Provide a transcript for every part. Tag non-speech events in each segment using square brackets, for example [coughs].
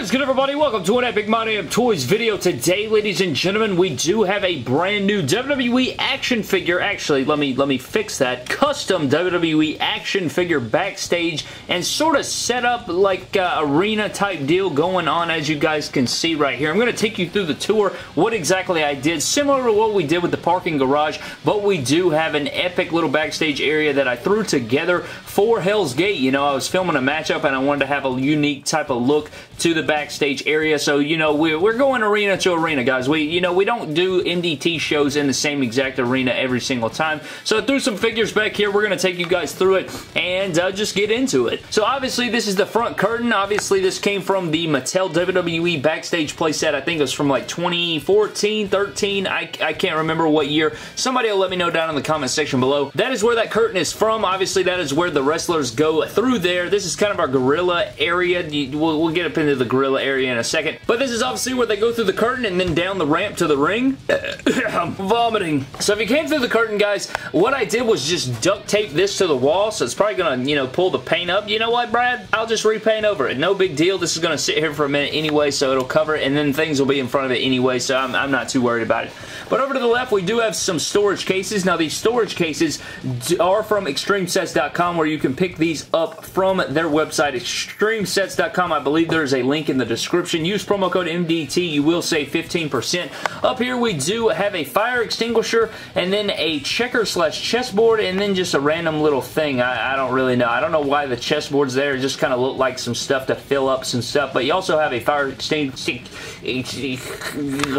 What is good everybody? Welcome to an Epic My Damn Toys video. Today, ladies and gentlemen, we do have a brand new WWE action figure. Actually, let me let me fix that. Custom WWE action figure backstage and sort of set up like uh, arena type deal going on as you guys can see right here. I'm going to take you through the tour, what exactly I did, similar to what we did with the parking garage, but we do have an epic little backstage area that I threw together for Hell's Gate. You know, I was filming a matchup and I wanted to have a unique type of look to the backstage area. So, you know, we're, we're going arena to arena, guys. We, you know, we don't do MDT shows in the same exact arena every single time. So I threw some figures back here. We're going to take you guys through it and uh, just get into it. So obviously this is the front curtain. Obviously this came from the Mattel WWE backstage playset. I think it was from like 2014, 13. I, I can't remember what year. Somebody will let me know down in the comment section below. That is where that curtain is from. Obviously that is where the wrestlers go through there. This is kind of our gorilla area. We'll, we'll get up into into the gorilla area in a second. But this is obviously where they go through the curtain and then down the ramp to the ring. I'm [coughs] vomiting. So if you came through the curtain, guys, what I did was just duct tape this to the wall, so it's probably going to, you know, pull the paint up. You know what, Brad? I'll just repaint over it. No big deal. This is going to sit here for a minute anyway, so it'll cover it, and then things will be in front of it anyway, so I'm, I'm not too worried about it. But over to the left, we do have some storage cases. Now, these storage cases are from ExtremeSets.com, where you can pick these up from their website, ExtremeSets.com. I believe there's a a link in the description. Use promo code MDT. You will save 15%. Up here, we do have a fire extinguisher and then a checker slash chessboard and then just a random little thing. I, I don't really know. I don't know why the chessboard's there. It just kind of looked like some stuff to fill up some stuff. But you also have a fire extinguisher.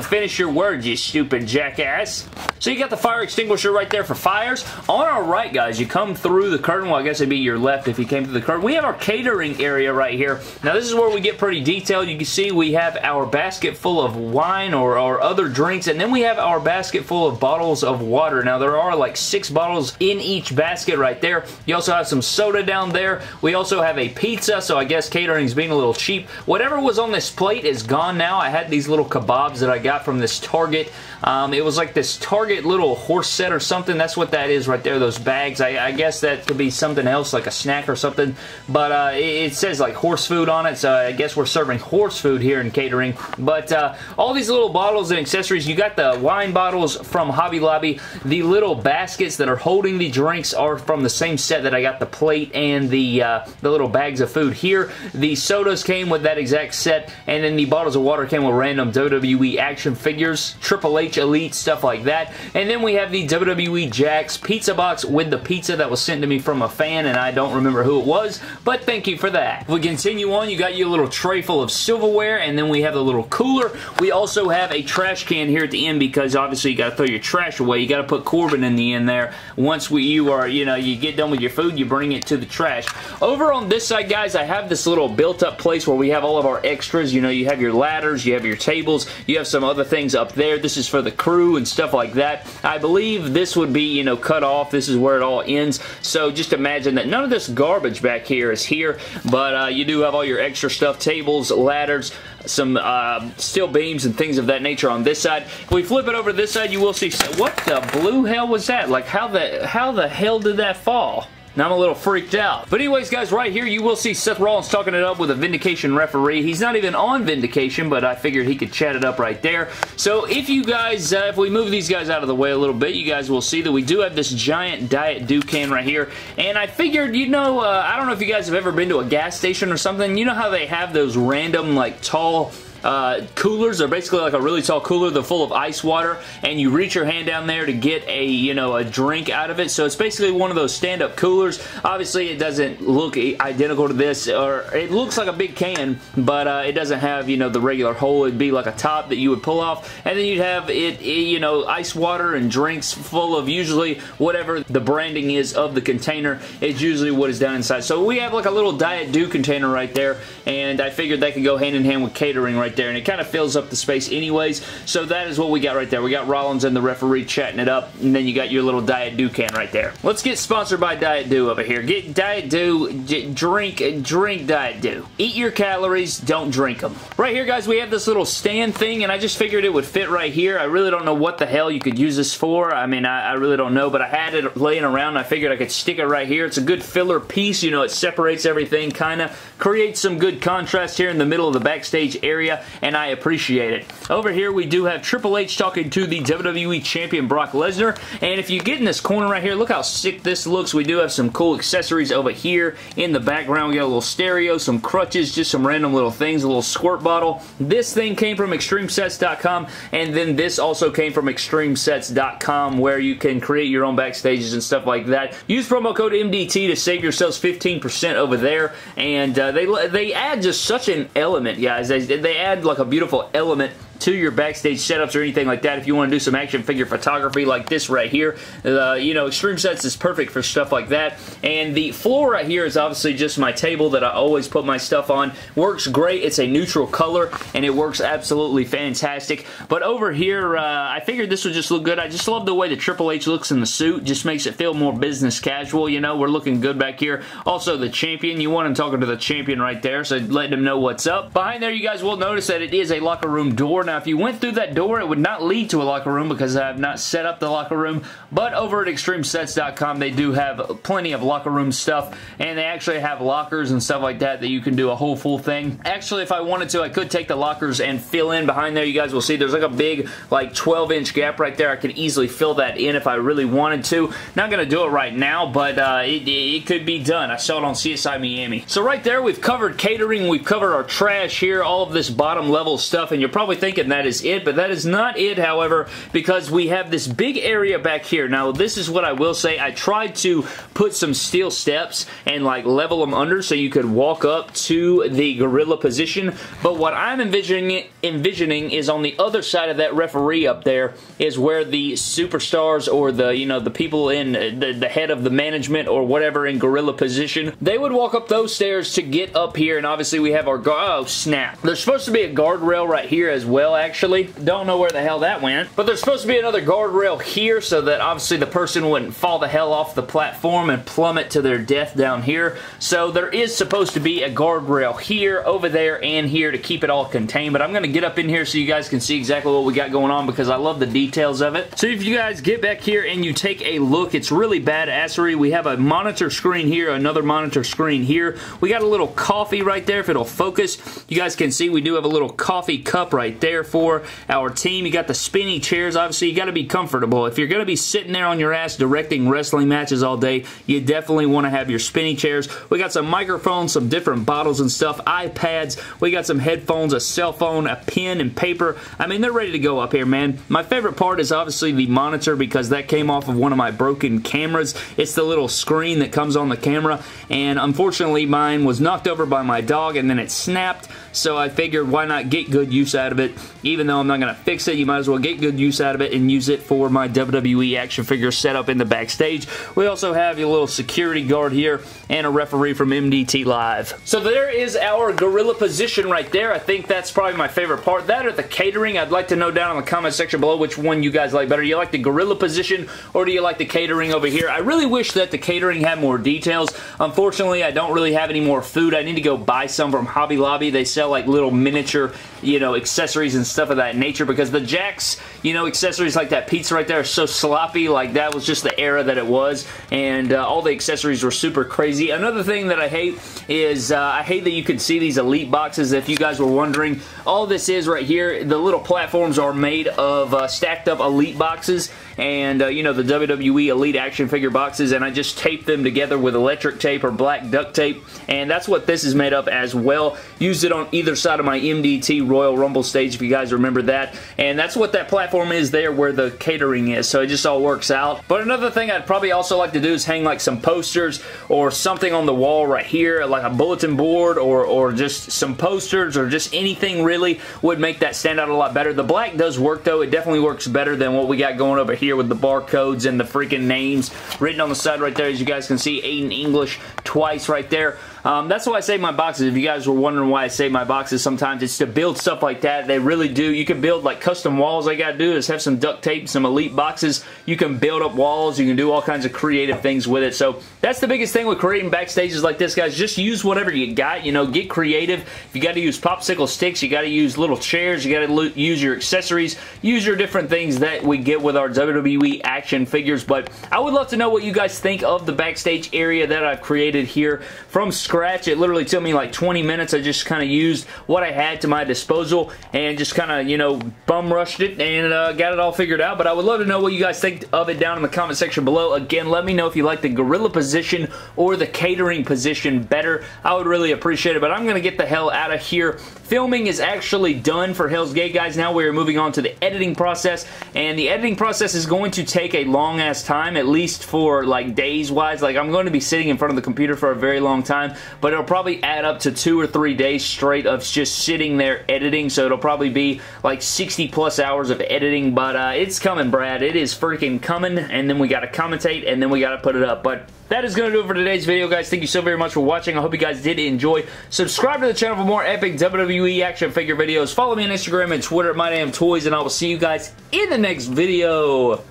Finish your words, you stupid jackass. So you got the fire extinguisher right there for fires. On our right, guys, you come through the curtain. Well, I guess it'd be your left if you came to the curtain. We have our catering area right here. Now, this is where we get pretty detailed. You can see we have our basket full of wine or, or other drinks, and then we have our basket full of bottles of water. Now, there are like six bottles in each basket right there. You also have some soda down there. We also have a pizza, so I guess catering is being a little cheap. Whatever was on this plate is gone now. I had these little kebabs that I got from this Target. Um, it was like this Target little horse set or something. That's what that is right there, those bags. I, I guess that could be something else, like a snack or something. But uh, it, it, says like horse food on it, so I guess we're serving horse food here in catering. But uh, all these little bottles and accessories, you got the wine bottles from Hobby Lobby. The little baskets that are holding the drinks are from the same set that I got the plate and the, uh, the little bags of food here. The sodas came with that exact set, and then the bottles of water came with random WWE action figures, Triple H Elite, stuff like that. And then we have the WWE Jakks pizza box with the pizza that was sent to me from a fan, and I don't remember who it was, but thank you for that. If we continue on, you got your little tray full of silverware, and then we have the little cooler. We also have a trash can here at the end because obviously you got to throw your trash away. You got to put Corbin in the end there. Once we, you are, you know, you get done with your food, you bring it to the trash. Over on this side, guys, I have this little built-up place where we have all of our extras. You know, you have your ladders, you have your tables, you have some other things up there. This is for the crew and stuff like that. I believe this would be, you know, cut off. This is where it all ends. So just imagine that none of this garbage back here is here, but uh, you do have all your extra stuff, tables, ladders, some uh, steel beams and things of that nature on this side. If we flip it over to this side, you will see, what the blue hell was that? Like, how the, how the hell did that fall? Now I'm a little freaked out. But anyways, guys, right here you will see Seth Rollins talking it up with a Vindication referee. He's not even on Vindication, but I figured he could chat it up right there. So if you guys, uh, if we move these guys out of the way a little bit, you guys will see that we do have this giant Diet Dew can right here. And I figured, you know, uh, I don't know if you guys have ever been to a gas station or something. You know how they have those random, like, tall uh, coolers. They're basically like a really tall cooler. They're full of ice water, and you reach your hand down there to get a, you know, a drink out of it. So it's basically one of those stand-up coolers. Obviously, it doesn't look identical to this, or it looks like a big can, but uh, it doesn't have, you know, the regular hole. It'd be like a top that you would pull off, and then you'd have it, you know, ice water and drinks full of usually whatever the branding is of the container. It's usually what is down inside. So we have like a little Diet Dew container right there, and I figured that could go hand in hand with catering right right there, and it kind of fills up the space anyways, so that is what we got right there. We got Rollins and the referee chatting it up, and then you got your little Diet Dew can right there. Let's get sponsored by Diet Dew over here. Get Diet Dew, drink, drink Diet Dew. Eat your calories, don't drink them. Right here, guys, we have this little stand thing, and I just figured it would fit right here. I really don't know what the hell you could use this for. I mean, I, I really don't know, but I had it laying around. I figured I could stick it right here. It's a good filler piece. You know, it separates everything, kind of creates some good contrast here in the middle of the backstage area, and I appreciate it. Over here, we do have Triple H talking to the WWE Champion Brock Lesnar, and if you get in this corner right here, look how sick this looks. We do have some cool accessories over here in the background. We got a little stereo, some crutches, just some random little things, a little squirt bottle. This thing came from ExtremeSets.com, and then this also came from ExtremeSets.com, where you can create your own backstages and stuff like that. Use promo code MDT to save yourselves 15% over there, and uh, they, they add just such an element, guys. They, they add like a beautiful element to your backstage setups or anything like that. If you want to do some action figure photography like this right here, uh, you know, Extreme Sets is perfect for stuff like that. And the floor right here is obviously just my table that I always put my stuff on. Works great. It's a neutral color, and it works absolutely fantastic. But over here, uh, I figured this would just look good. I just love the way the Triple H looks in the suit. Just makes it feel more business casual, you know. We're looking good back here. Also, the champion. You want him talking to the champion right there, so letting him know what's up. Behind there, you guys will notice that it is a locker room door. Now, if you went through that door, it would not lead to a locker room because I have not set up the locker room, but over at ExtremeSets.com, they do have plenty of locker room stuff, and they actually have lockers and stuff like that that you can do a whole full thing. Actually, if I wanted to, I could take the lockers and fill in behind there. You guys will see there's like a big, like 12-inch gap right there. I could easily fill that in if I really wanted to. Not going to do it right now, but uh, it, it could be done. I saw it on CSI Miami. So right there, we've covered catering, we've covered our trash here, all of this bottom level stuff, and you're probably thinking that is it, but that is not it, however, because we have this big area back here. Now, this is what I will say. I tried to put some steel steps and like level them under so you could walk up to the gorilla position, but what I'm envisioning, envisioning is on the other side of that referee up there is where the superstars or the, you know, the people in uh, the, the head of the management or whatever in gorilla position, they would walk up those stairs to get up here, and obviously we have our, oh snap. There's supposed to be a guardrail right here as well, actually, actually. Don't know where the hell that went. But there's supposed to be another guardrail here so that obviously the person wouldn't fall the hell off the platform and plummet to their death down here. So there is supposed to be a guardrail here, over there, and here to keep it all contained. But I'm going to get up in here so you guys can see exactly what we got going on because I love the details of it. So if you guys get back here and you take a look, it's really badassery. We have a monitor screen here, another monitor screen here. We got a little coffee right there if it'll focus. You guys can see we do have a little coffee cup right there for our team. You got the spinny chairs. Obviously, you got to be comfortable. If you're going to be sitting there on your ass directing wrestling matches all day, you definitely want to have your spinny chairs. We got some microphones, some different bottles and stuff, iPads. We got some headphones, a cell phone, a pen, and paper. I mean, they're ready to go up here, man. My favorite part is obviously the monitor because that came off of one of my broken cameras. It's the little screen that comes on the camera, and unfortunately, mine was knocked over by my dog, and then it snapped, so I figured why not get good use out of it, even though I'm not going to fix it, you might as well get good use out of it and use it for my WWE action figure setup in the backstage. We also have a little security guard here and a referee from MDT Live. So there is our gorilla position right there. I think that's probably my favorite part. That or the catering. I'd like to know down in the comment section below which one you guys like better. Do you like the gorilla position or do you like the catering over here? I really wish that the catering had more details. Unfortunately, I don't really have any more food. I need to go buy some from Hobby Lobby. They sell like little miniature, you know, accessories and stuff of that nature because the Jakks, you know, accessories like that pizza right there are so sloppy. Like that was just the era that it was and uh, all the accessories were super crazy. Another thing that I hate is uh, I hate that you can see these Elite boxes if you guys were wondering. All this is right here, the little platforms are made of uh, stacked up Elite boxes and uh, you know the WWE Elite action figure boxes and I just taped them together with electric tape or black duct tape and that's what this is made up as well. Used it on either side of my MDT Royal Rumble stage if you guys remember that and that's what that platform is there where the catering is so it just all works out. But another thing I'd probably also like to do is hang like some posters or something on the wall right here like a bulletin board or, or just some posters or just anything really would make that stand out a lot better. The black does work though. It definitely works better than what we got going over here with the barcodes and the freaking names written on the side right there. As you guys can see, Aiden English twice right there. Um, that's why I save my boxes. If you guys were wondering why I save my boxes sometimes, it's to build stuff like that. They really do. You can build like custom walls. All you gotta do is have some duct tape, some elite boxes. You can build up walls. You can do all kinds of creative things with it. So that's the biggest thing with creating backstages like this, guys. Just use whatever you got. You know, get creative. If you got to use popsicle sticks, you got to use little chairs. You got to use your accessories. Use your different things that we get with our WWE action figures. But I would love to know what you guys think of the backstage area that I've created here from scratch. It literally took me like 20 minutes. I just kind of used what I had to my disposal and just kind of, you know, bum rushed it and uh, got it all figured out. But I would love to know what you guys think of it down in the comment section below. Again, let me know if you like the gorilla position or the catering position better. I would really appreciate it. But I'm going to get the hell out of here. Filming is actually done for Hell's Gate, guys. Now we're moving on to the editing process. And the editing process is going to take a long ass time, at least for like days wise. Like I'm going to be sitting in front of the computer for a very long time, but it'll probably add up to two or three days straight of just sitting there editing. So it'll probably be like 60 plus hours of editing, but uh, it's coming, Brad. It is freaking coming. And then we got to commentate and then we got to put it up. But that is going to do it for today's video, guys. Thank you so very much for watching. I hope you guys did enjoy. Subscribe to the channel for more epic WWE action figure videos. Follow me on Instagram and Twitter at MyDamnToys, and I will see you guys in the next video.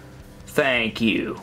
Thank you.